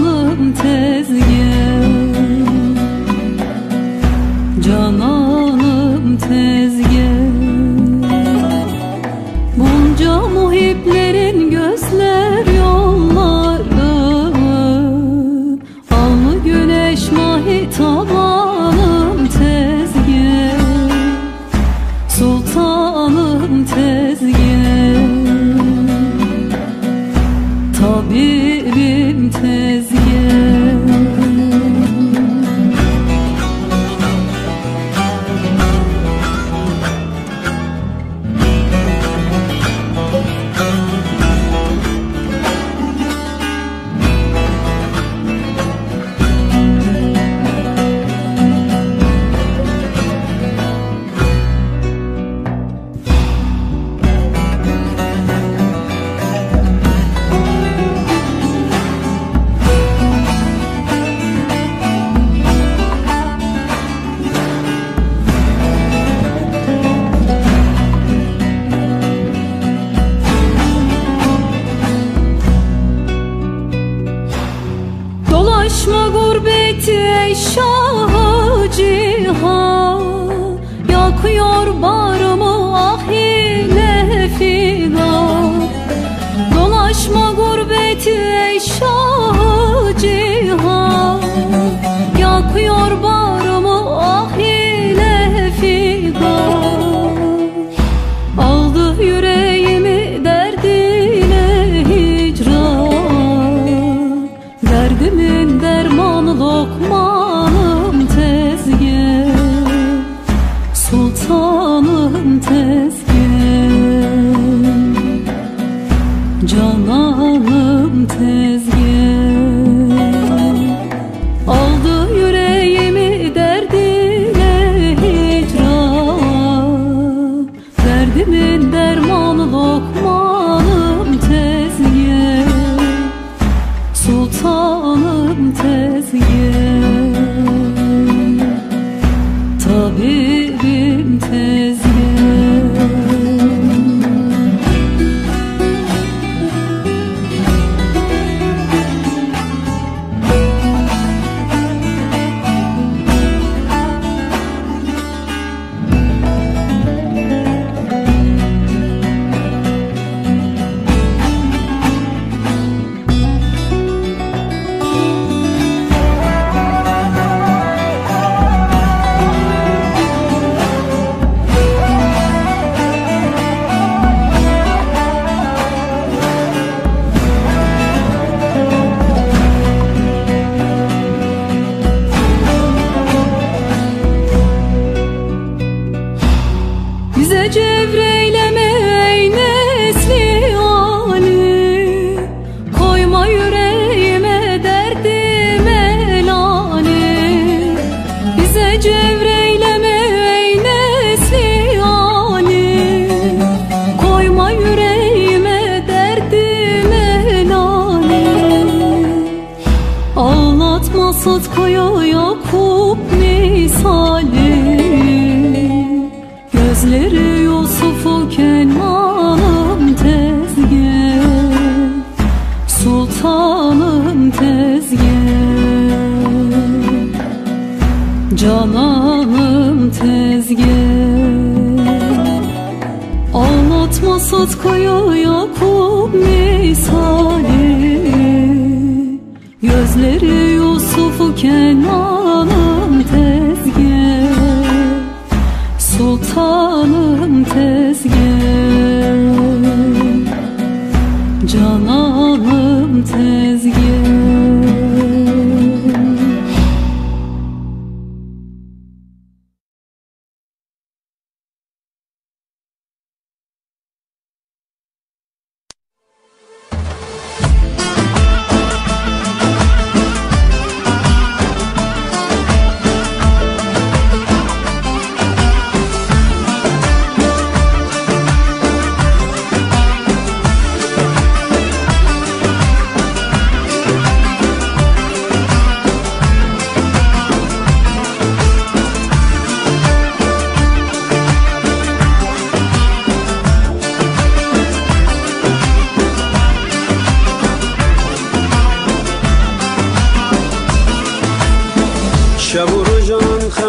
Sultanım tezgah και να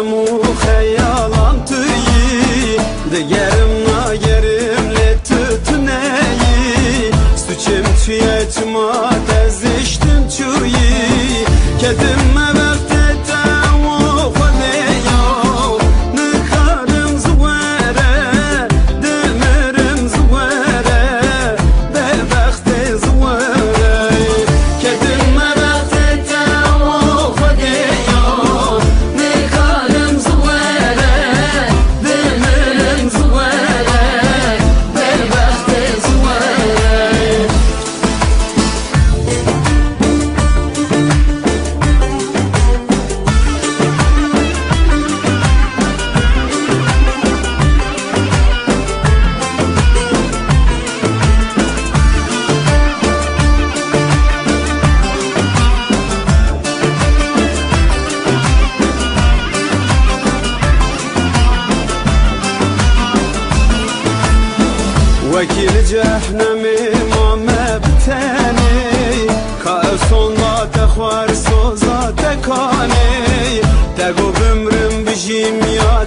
amor. وكيل جهنمي ما مبتني كأسون لا تخوار سوزا تكاني تقو بمرم بجيم يا